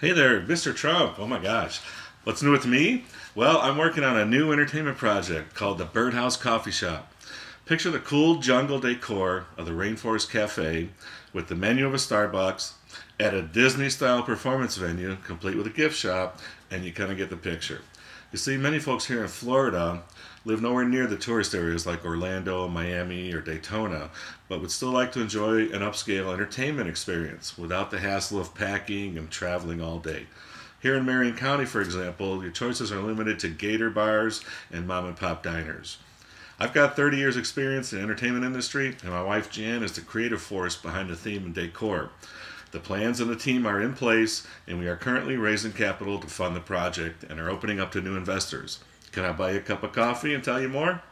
Hey there, Mr. Trump. Oh my gosh. What's new with me? Well, I'm working on a new entertainment project called the Birdhouse Coffee Shop. Picture the cool jungle decor of the Rainforest Cafe with the menu of a Starbucks at a Disney style performance venue, complete with a gift shop, and you kind of get the picture. You see, many folks here in Florida live nowhere near the tourist areas like Orlando, Miami, or Daytona, but would still like to enjoy an upscale entertainment experience without the hassle of packing and traveling all day. Here in Marion County, for example, your choices are limited to gator bars and mom and pop diners. I've got 30 years experience in the entertainment industry, and my wife Jan is the creative force behind the theme and decor. The plans and the team are in place, and we are currently raising capital to fund the project and are opening up to new investors. Can I buy you a cup of coffee and tell you more?